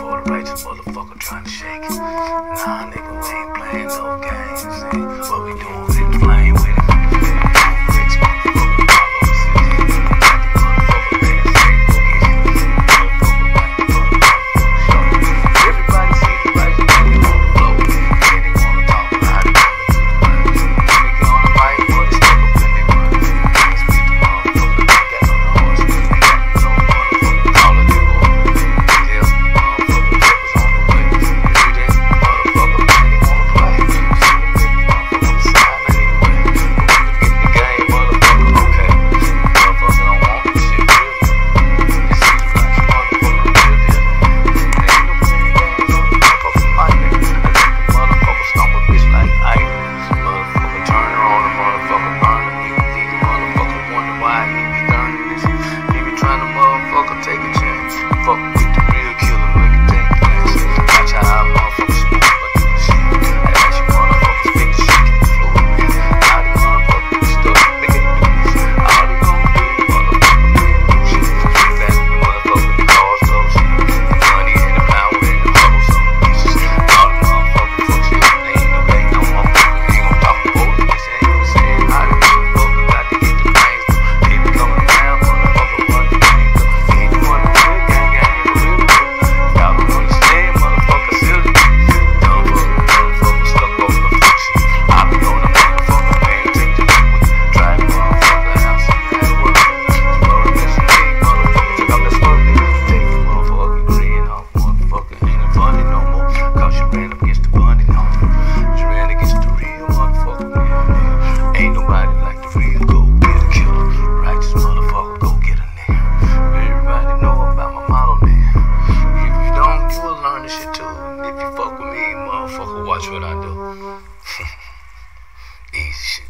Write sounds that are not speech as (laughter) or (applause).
Lord righteous motherfucker trying to shake it. Nah, nigga, we ain't playing no games. What we doing? fuck. with the fuck with me, motherfucker. Watch what I do. (laughs) Easy shit.